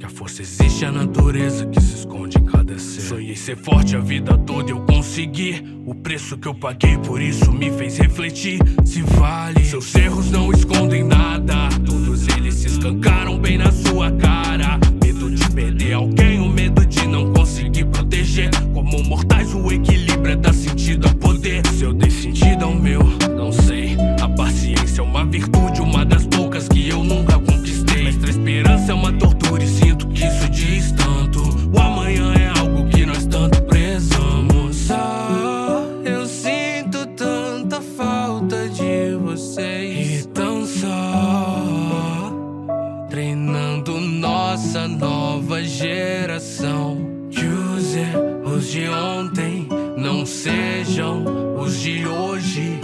Que a força existe, a natureza que se esconde em cada ser. Sonhei ser forte a vida toda, eu consegui. O preço que eu paguei por isso me fez refletir. Se vale, seus erros não escondem nada. Todos eles se escancaram bem na sua cara. Medo de perder alguém, o medo de não conseguir proteger. Como mortais, o equilíbrio é dar sentido a poder. Se eu dei sentido ao meu, não sei. A paciência é uma virtude, uma das nossa nova geração. Que os erros de ontem não sejam os de hoje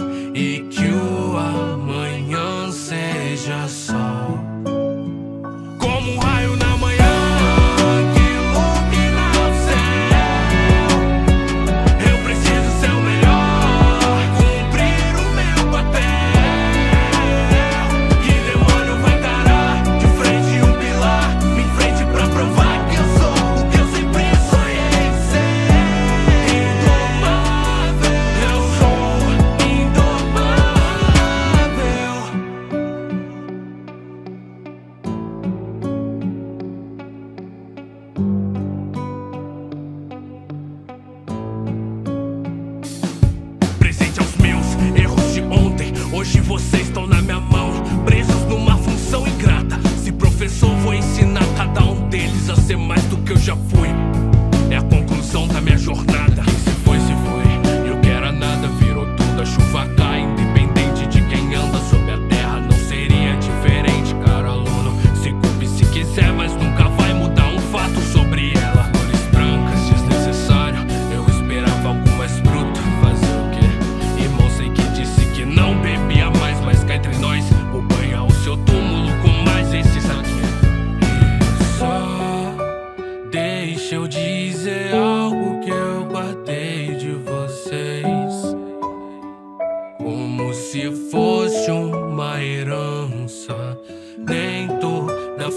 vocês estão na minha mão, presos numa função ingrata. Se professor, vou ensinar cada um deles a ser mais do que eu já fui.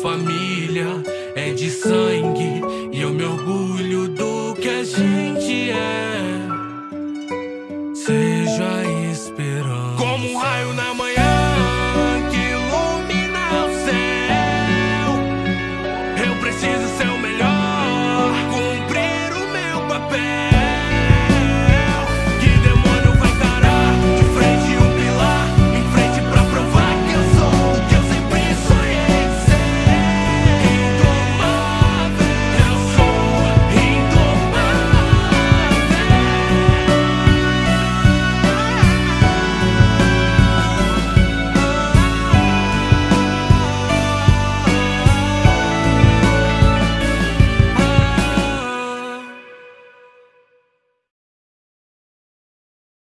família é de sangue e eu me orgulho